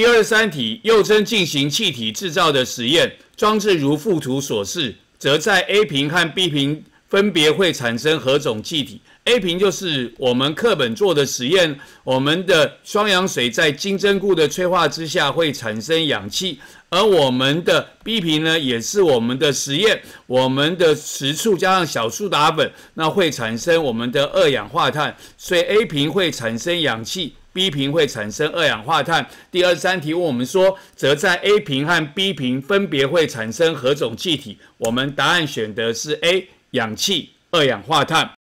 第二三题，又称进行气体制造的实验，装置如附图所示，则在 A 瓶和 B 瓶分别会产生何种气体？A 瓶就是我们课本做的实验，我们的双氧水在金针菇的催化之下会产生氧气，而我们的 B 瓶呢，也是我们的实验，我们的食醋加上小苏打粉，那会产生我们的二氧化碳，所以 A 瓶会产生氧气。B 瓶会产生二氧化碳。第二十三题问我们说，则在 A 瓶和 B 瓶分别会产生何种气体？我们答案选的是 A，氧气、二氧化碳。